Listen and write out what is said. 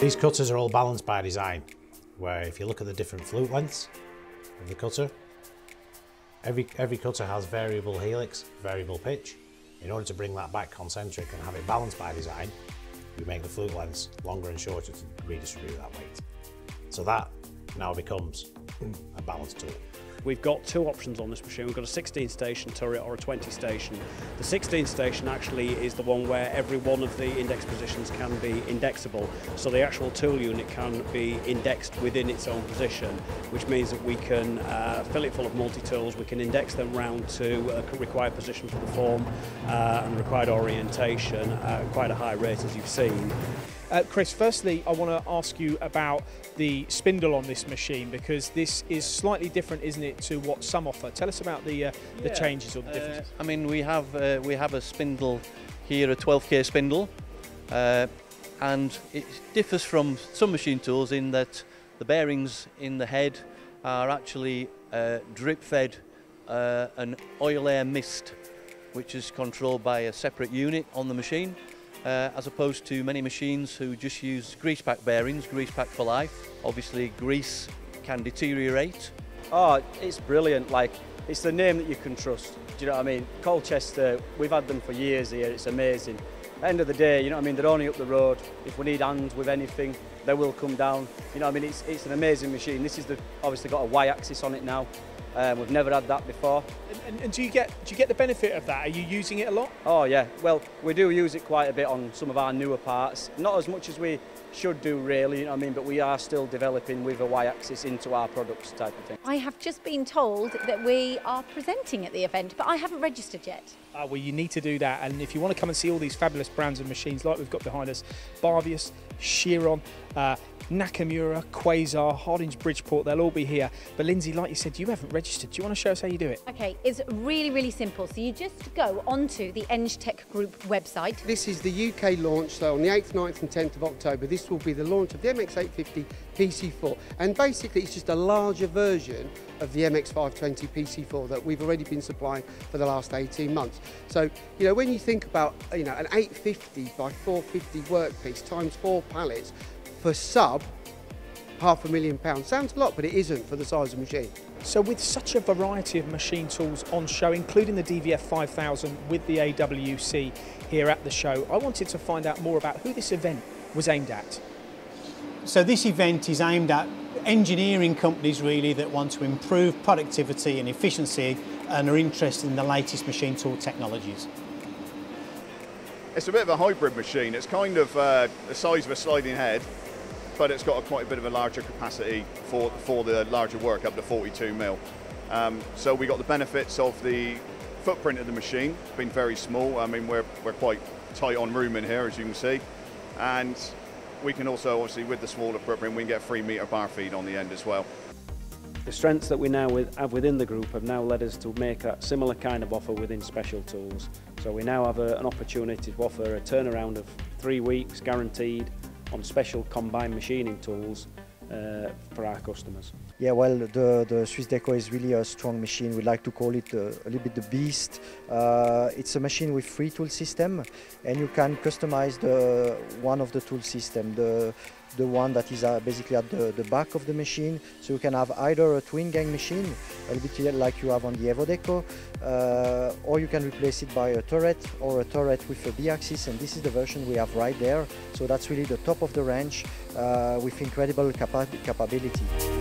These cutters are all balanced by design, where if you look at the different flute lengths of the cutter, every, every cutter has variable helix, variable pitch. In order to bring that back concentric and have it balanced by design, we make the flute lengths longer and shorter to redistribute that weight. So that now becomes a balance tool. We've got two options on this machine. We've got a 16 station turret or a 20 station. The 16 station actually is the one where every one of the index positions can be indexable. So the actual tool unit can be indexed within its own position, which means that we can uh, fill it full of multi-tools, we can index them round to a required position for the form uh, and required orientation at quite a high rate as you've seen. Uh, Chris, firstly, I want to ask you about the spindle on this machine because this is slightly different, isn't it, to what some offer? Tell us about the uh, the Yeah, changes or the differences. Uh, I mean, we have uh, we have a spindle here, a 12k spindle, uh, and it differs from some machine tools in that the bearings in the head are actually uh, drip fed uh, an oil air mist, which is controlled by a separate unit on the machine. uh, as opposed to many machines who just use grease pack bearings, grease pack for life. Obviously grease can deteriorate. Oh, it's brilliant. Like, it's the name that you can trust. Do you know what I mean? Colchester, we've had them for years here. It's amazing. End of the day, you know what I mean? They're only up the road. If we need hands with anything, they will come down. You know what I mean? It's, it's an amazing machine. This is the, obviously got a Y-axis on it now. Um, we've never had that before. And, and, and do you get do you get the benefit of that? Are you using it a lot? Oh yeah, well we do use it quite a bit on some of our newer parts. Not as much as we should do really, you know what I mean, but we are still developing with a Y-axis into our products type of thing. I have just been told that we are presenting at the event, but I haven't registered yet. Uh, well, you need to do that. And if you want to come and see all these fabulous brands and machines like we've got behind us, Barvius, Chiron, uh, Nakamura, Quaser, Hardinge Bridgeport, they'll all be here. But Lindsay, like you said, you haven't registered. Do you want to show us how you do it? Okay, it's really, really simple. So you just go onto the Eng Tech Group website. This is the UK launch, so on the 8th, 9th and 10th of October, this will be the launch of the MX850 PC4. And basically it's just a larger version of the MX520 PC4 that we've already been supplying for the last 18 months. So, you know, when you think about, you know, an 850 by 450 workpiece times four pallets for sub half a million pounds, sounds a lot, but it isn't for the size of the machine. So with such a variety of machine tools on show, including the DVF 5000 with the AWC here at the show, I wanted to find out more about who this event was aimed at. So this event is aimed at engineering companies really that want to improve productivity and efficiency and are interested in the latest machine tool technologies. It's a bit of a hybrid machine. It's kind of uh, the size of a sliding head, but it's got a, quite a bit of a larger capacity for, for the larger work, up to 42 mil. Um, so we got the benefits of the footprint of the machine, being very small. I mean, we're, we're quite tight on room in here, as you can see. And we can also, obviously, with the smaller footprint, we can get three metre bar feed on the end as well. The strengths that we now have within the group have now led us to make a similar kind of offer within special tools. So we now have a, an opportunity to offer a turnaround of three weeks guaranteed on special combined machining tools uh, for our customers. Yeah, well, the, the Swiss Deco is really a strong machine. We like to call it a, a little bit the beast. Uh, it's a machine with free tool system, and you can customize the one of the tool system, the the one that is uh, basically at the, the back of the machine. So you can have either a twin gang machine, a little bit like you have on the Evo Deco, uh, or you can replace it by a turret or a turret with a B-axis, and this is the version we have right there. So that's really the top of the range uh, with incredible capa capability.